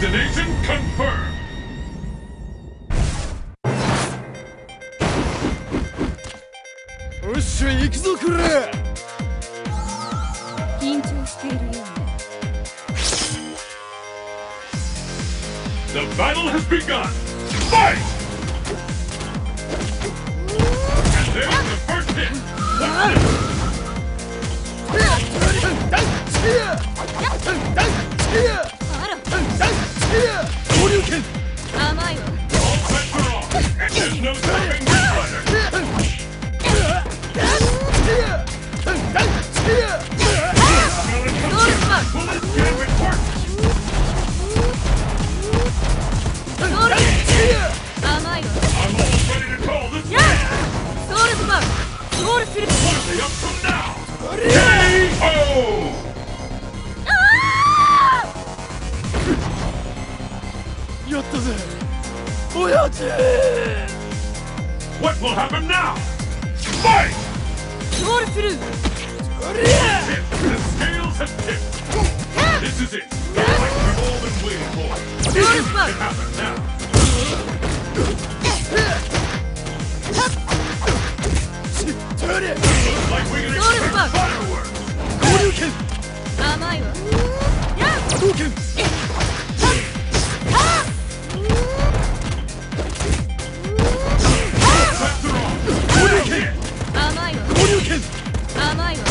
Destination confirmed! The battle has begun! Fight! And there's the first hit! What's this? What up from now. K.O. Ah! will happen now? Fight! The scales have tipped. This is it. We've all been waiting for. It can happen. い甘いわ。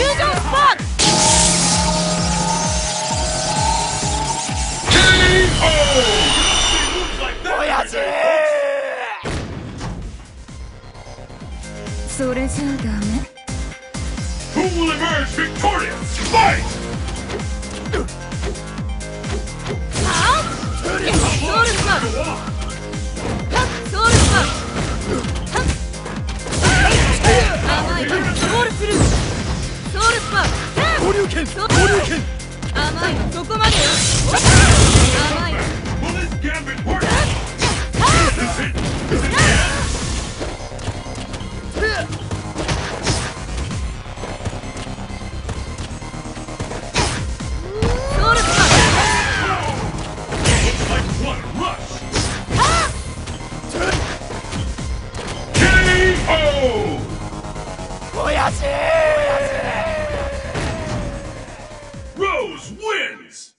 illusion spark! Who will emerge victorious? Fight! 剣甘いそこまで wins!